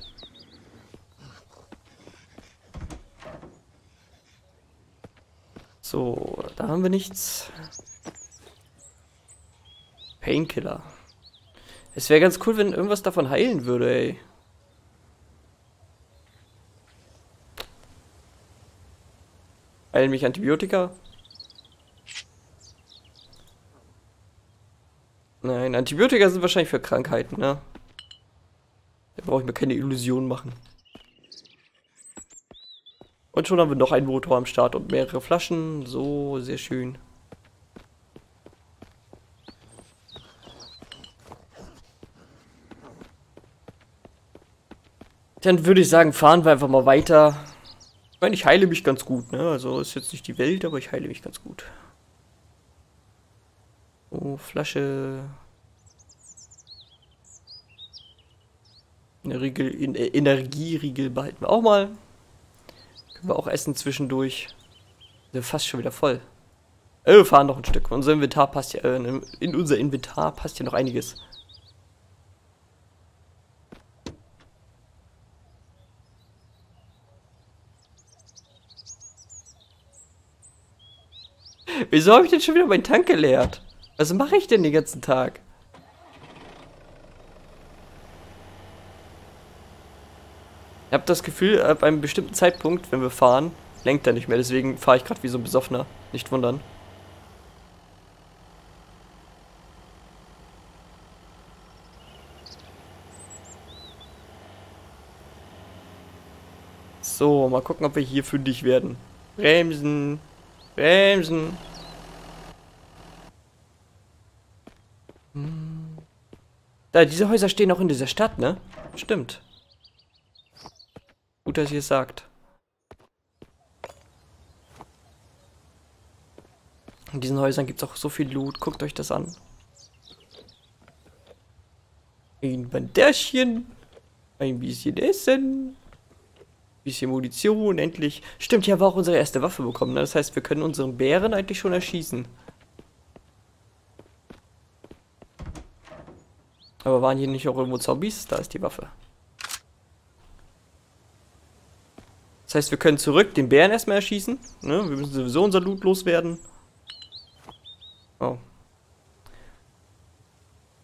So, da haben wir nichts. Painkiller. Es wäre ganz cool, wenn irgendwas davon heilen würde, ey. Heilen mich Antibiotika? Nein, Antibiotika sind wahrscheinlich für Krankheiten, ne? Da brauche ich mir keine Illusionen machen. Und schon haben wir noch einen Motor am Start und mehrere Flaschen. So, sehr schön. Dann würde ich sagen, fahren wir einfach mal weiter. Ich meine, ich heile mich ganz gut, ne? Also ist jetzt nicht die Welt, aber ich heile mich ganz gut. Oh, Flasche. Riegel, Energieriegel behalten wir auch mal. Können wir auch essen zwischendurch. Sind fast schon wieder voll. Äh, wir fahren noch ein Stück. Unser Inventar passt ja, äh, in unser Inventar passt ja noch einiges. Wieso habe ich denn schon wieder meinen Tank geleert? Was mache ich denn den ganzen Tag? Ich habe das Gefühl, ab einem bestimmten Zeitpunkt, wenn wir fahren, lenkt er nicht mehr. Deswegen fahre ich gerade wie so ein Besoffener. Nicht wundern. So, mal gucken, ob wir hier fündig werden. Bremsen. Bremsen. Hm. Da, diese Häuser stehen auch in dieser Stadt, ne? Stimmt. Gut, dass ihr es sagt. In diesen Häusern gibt es auch so viel Loot. Guckt euch das an. Ein Banderchen. Ein bisschen Essen. Bisschen Munition, endlich. Stimmt, hier haben wir auch unsere erste Waffe bekommen. Ne? Das heißt, wir können unseren Bären eigentlich schon erschießen. Aber waren hier nicht auch irgendwo Zombies? Da ist die Waffe. Das heißt, wir können zurück den Bären erstmal erschießen. Ne? Wir müssen sowieso unser Loot loswerden. Oh.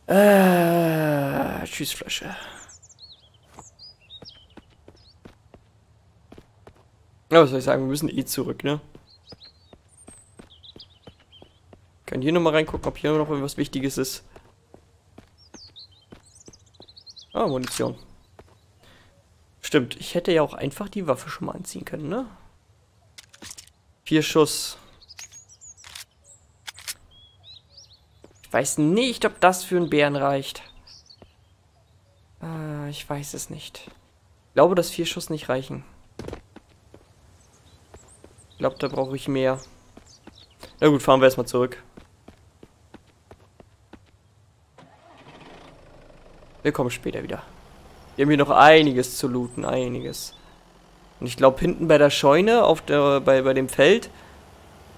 Äh, Schießflasche. Ja, was soll ich sagen? Wir müssen eh zurück, ne? Kann hier nochmal reingucken, ob hier noch irgendwas Wichtiges ist. Ah, Munition. Stimmt, ich hätte ja auch einfach die Waffe schon mal anziehen können, ne? Vier Schuss. Ich weiß nicht, ob das für einen Bären reicht. Äh, ich weiß es nicht. Ich glaube, dass vier Schuss nicht reichen. Ich glaube, da brauche ich mehr. Na gut, fahren wir erstmal zurück. Wir kommen später wieder. Wir haben hier noch einiges zu looten, einiges. Und ich glaube, hinten bei der Scheune, auf der, bei, bei dem Feld,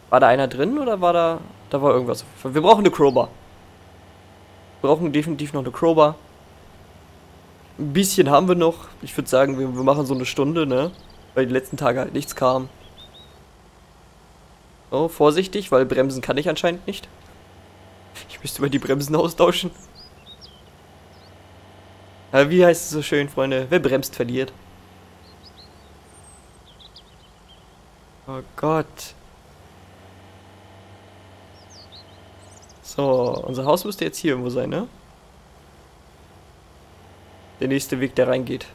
war da einer drin oder war da, da war irgendwas. Wir brauchen eine Crowbar. Wir brauchen definitiv noch eine Crowbar. Ein bisschen haben wir noch. Ich würde sagen, wir, wir machen so eine Stunde, ne? Weil die letzten Tage halt nichts kam. Oh, vorsichtig, weil bremsen kann ich anscheinend nicht. Ich müsste mal die Bremsen austauschen. Ja, wie heißt es so schön, Freunde? Wer bremst, verliert. Oh Gott. So, unser Haus müsste jetzt hier irgendwo sein, ne? Der nächste Weg, der reingeht.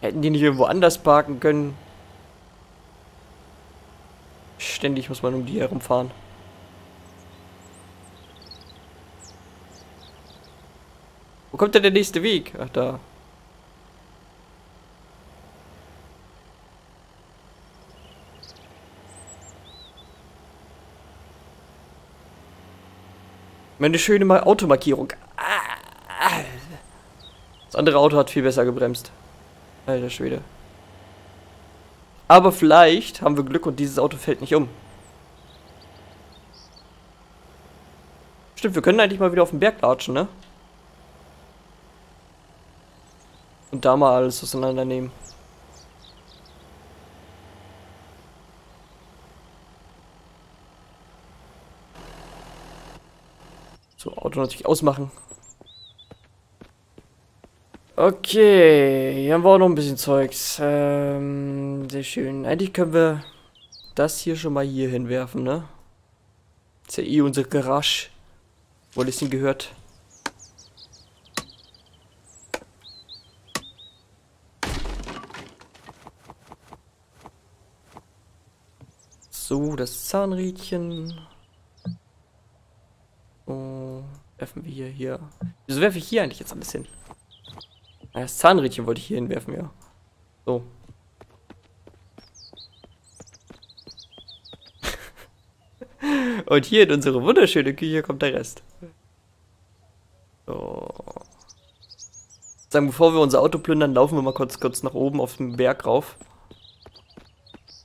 Hätten die nicht irgendwo anders parken können? Ständig muss man um die herumfahren. Wo kommt denn der nächste Weg? Ach, da. Meine schöne Automarkierung. Das andere Auto hat viel besser gebremst. Alter Schwede. Aber vielleicht haben wir Glück und dieses Auto fällt nicht um. Stimmt, wir können eigentlich mal wieder auf den Berg latschen, ne? Und da mal alles auseinandernehmen. So, Auto natürlich ausmachen. Okay, hier haben wir auch noch ein bisschen Zeugs. Ähm, sehr schön. Eigentlich können wir das hier schon mal hier hinwerfen, ne? Das ist ja eh unser Garage. Wo das denn gehört. So, das Zahnrädchen. Oh, werfen wir hier, hier. Wieso werfe ich hier eigentlich jetzt alles hin? Das Zahnrädchen wollte ich hier hinwerfen, ja. So. Und hier in unsere wunderschöne Küche kommt der Rest. So. Sagen, bevor wir unser Auto plündern, laufen wir mal kurz, kurz nach oben auf den Berg rauf.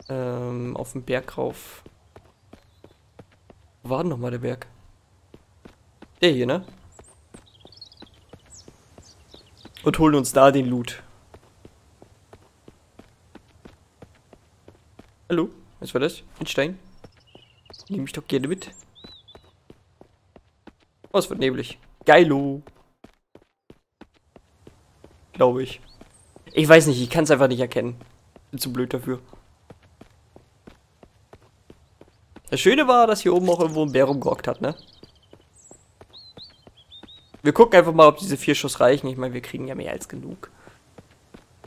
Ähm, auf den Berg rauf. Wo war denn nochmal der Berg? Der hier, ne? Und holen uns da den Loot. Hallo, was war das? Ein Stein? Nehme ich doch gerne mit. Oh, es wird neblig. Geilo. Glaube ich. Ich weiß nicht, ich kann es einfach nicht erkennen. Bin zu blöd dafür. Das Schöne war, dass hier oben auch irgendwo ein Bär rumgehockt hat, ne? Wir gucken einfach mal, ob diese vier Schuss reichen. Ich meine, wir kriegen ja mehr als genug.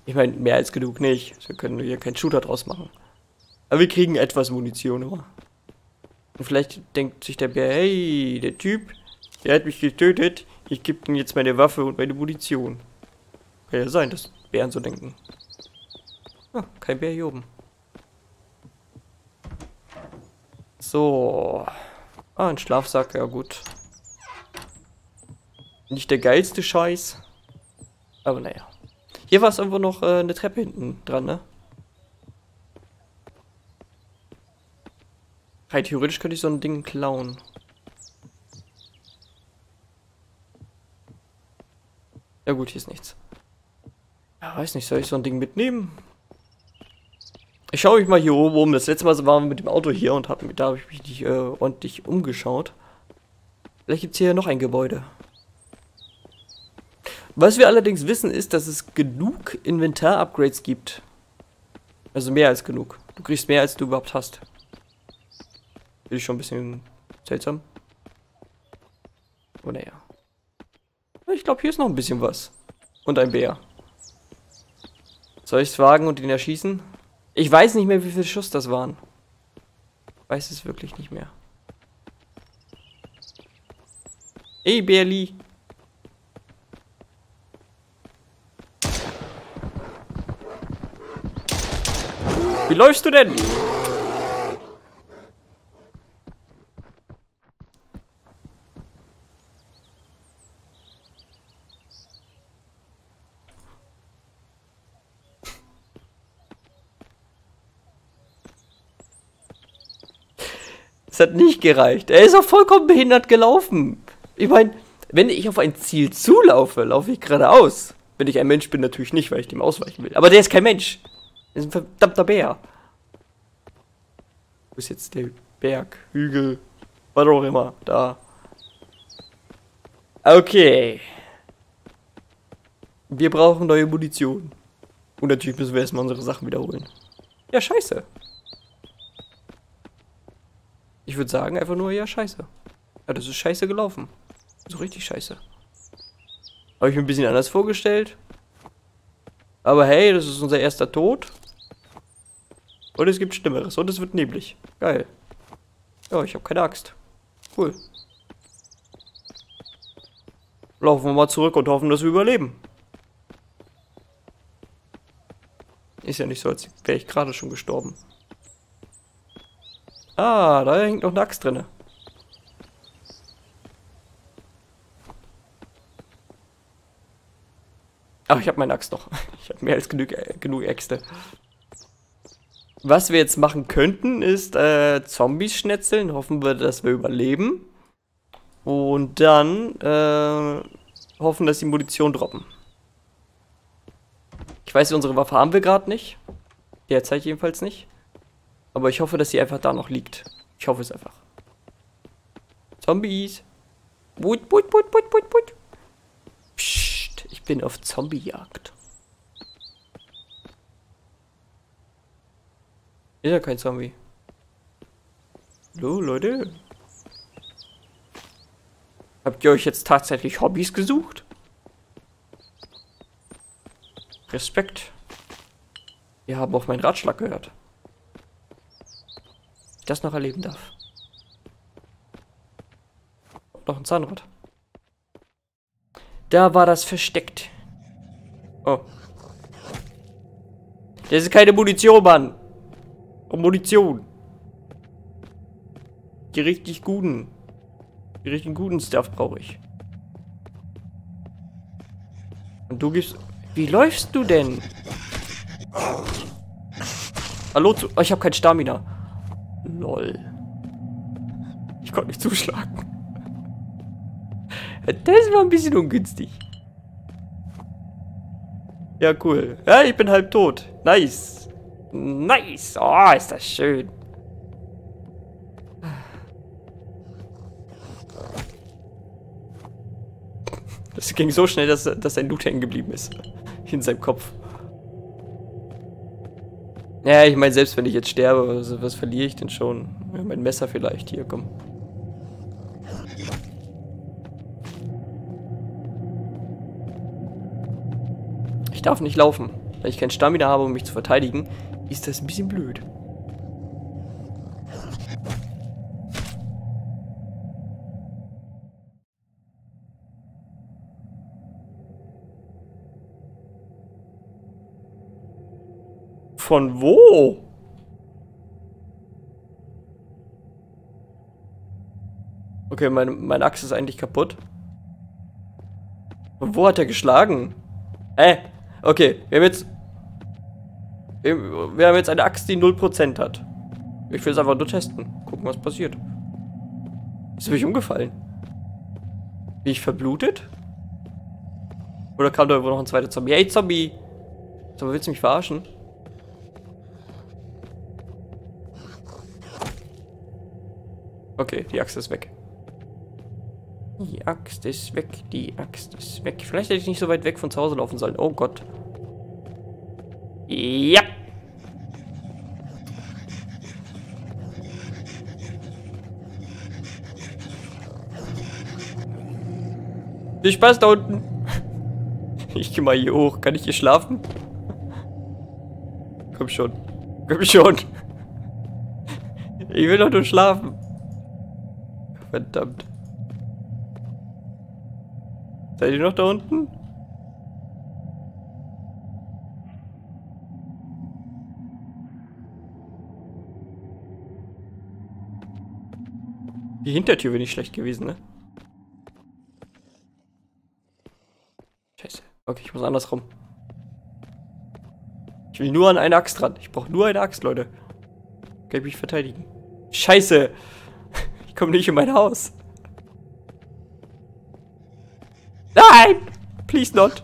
Ich meine, mehr als genug nicht. Wir können hier keinen Shooter draus machen. Aber wir kriegen etwas Munition immer. Und vielleicht denkt sich der Bär, hey, der Typ, der hat mich getötet. Ich gebe ihm jetzt meine Waffe und meine Munition. Kann ja sein, dass Bären so denken. Ah, kein Bär hier oben. So. Ah, ein Schlafsack, ja gut. Nicht der geilste Scheiß. Aber naja. Hier war es irgendwo noch äh, eine Treppe hinten dran, ne? Rein theoretisch könnte ich so ein Ding klauen. Ja gut, hier ist nichts. Ja, weiß nicht, soll ich so ein Ding mitnehmen? Ich schaue mich mal hier oben um. Das letzte Mal waren wir mit dem Auto hier und hab, da habe ich mich nicht äh, ordentlich umgeschaut. Vielleicht gibt es hier noch ein Gebäude. Was wir allerdings wissen, ist, dass es genug Inventar-Upgrades gibt. Also mehr als genug. Du kriegst mehr, als du überhaupt hast. Finde ich schon ein bisschen seltsam. Aber naja. Ich glaube, hier ist noch ein bisschen was. Und ein Bär. Soll ich es wagen und ihn erschießen? Ich weiß nicht mehr, wie viele Schuss das waren. Ich weiß es wirklich nicht mehr. Ey, Bärli. Wie läufst du denn? Das hat nicht gereicht. Er ist auch vollkommen behindert gelaufen. Ich meine, wenn ich auf ein Ziel zulaufe, laufe ich geradeaus. Wenn ich ein Mensch bin, natürlich nicht, weil ich dem ausweichen will. Aber der ist kein Mensch. Der ist ein verdammter Bär. Wo ist jetzt der Berg, Hügel, was auch immer, da. Okay. Wir brauchen neue Munition. Und natürlich müssen wir erstmal unsere Sachen wiederholen. Ja, scheiße. Ich würde sagen einfach nur, ja, scheiße. Ja, das ist scheiße gelaufen. So richtig scheiße. Habe ich mir ein bisschen anders vorgestellt. Aber hey, das ist unser erster Tod. Und es gibt Schlimmeres. Und es wird neblig. Geil. Ja, ich habe keine Axt. Cool. Laufen wir mal zurück und hoffen, dass wir überleben. Ist ja nicht so, als wäre ich gerade schon gestorben. Ah, da hängt noch eine Axt drin. Ach, ich habe meine Axt noch. Ich habe mehr als genug, äh, genug Äxte. Was wir jetzt machen könnten, ist äh, Zombies schnetzeln. Hoffen wir, dass wir überleben. Und dann äh, hoffen, dass die Munition droppen. Ich weiß, unsere Waffe haben wir gerade nicht. Derzeit jedenfalls nicht. Aber ich hoffe, dass sie einfach da noch liegt. Ich hoffe es einfach. Zombies. Wut, wut, wut, wut, wut, wut. Psst, ich bin auf Zombiejagd. Ist ja kein Zombie. Hallo, Leute. Habt ihr euch jetzt tatsächlich Hobbys gesucht? Respekt. Wir haben auch meinen Ratschlag gehört. Ich das noch erleben darf. Und noch ein Zahnrad. Da war das versteckt. Oh. Das ist keine Munition, Mann. Oh, Munition. Die richtig guten. Die richtig guten Stuff brauche ich. Und du gibst... Wie läufst du denn? Hallo, zu, oh, ich habe kein Stamina. Lol. Ich konnte nicht zuschlagen. Das war ein bisschen ungünstig. Ja, cool. Ja, ich bin halb tot. Nice. Nice. Oh, ist das schön. Das ging so schnell, dass, dass sein Loot hängen geblieben ist. In seinem Kopf. Ja, ich meine, selbst wenn ich jetzt sterbe, was, was verliere ich denn schon? Ja, mein Messer vielleicht. Hier, komm. Ich darf nicht laufen. Weil ich kein Stamina habe, um mich zu verteidigen, ist das ein bisschen blöd. Von wo? Okay, mein, mein Axt ist eigentlich kaputt. Und wo hat er geschlagen? Äh, okay, wir haben jetzt... Wir haben jetzt eine Axt, die 0% hat. Ich will es einfach nur testen. Gucken, was passiert. Ist mich umgefallen? Bin ich verblutet? Oder kam da irgendwo noch ein zweiter Zombie? Hey, Zombie! Sag willst du mich verarschen? Okay, die Axt ist weg. Die Axt ist weg, die Axt ist weg. Vielleicht hätte ich nicht so weit weg von zu Hause laufen sollen. Oh Gott. Ja. Viel Spaß da unten. Ich geh mal hier hoch. Kann ich hier schlafen? Komm schon. Komm schon. Ich will doch nur schlafen. Verdammt. Seid ihr noch da unten? Die Hintertür wäre nicht schlecht gewesen, ne? Scheiße. Okay, ich muss andersrum. Ich will nur an eine Axt ran. Ich brauche nur eine Axt, Leute. Kann ich mich verteidigen. Scheiße. Komm nicht in mein Haus. Nein! Please not.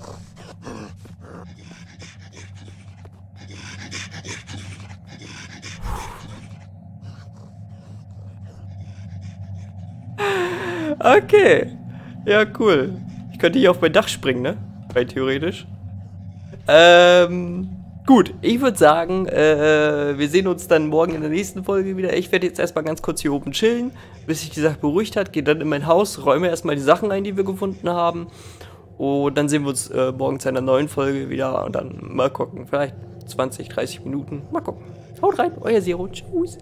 Okay. Ja, cool. Ich könnte hier auf mein Dach springen, ne? Rein theoretisch. Ähm, gut, ich würde sagen, äh, wir sehen uns dann morgen in der nächsten Folge wieder. Ich werde jetzt erstmal ganz kurz hier oben chillen, bis sich die Sache beruhigt hat. Gehe dann in mein Haus, räume erstmal die Sachen ein, die wir gefunden haben. Und dann sehen wir uns äh, morgen zu einer neuen Folge wieder und dann mal gucken. Vielleicht 20, 30 Minuten. Mal gucken. Haut rein, euer Zero. Tschüss.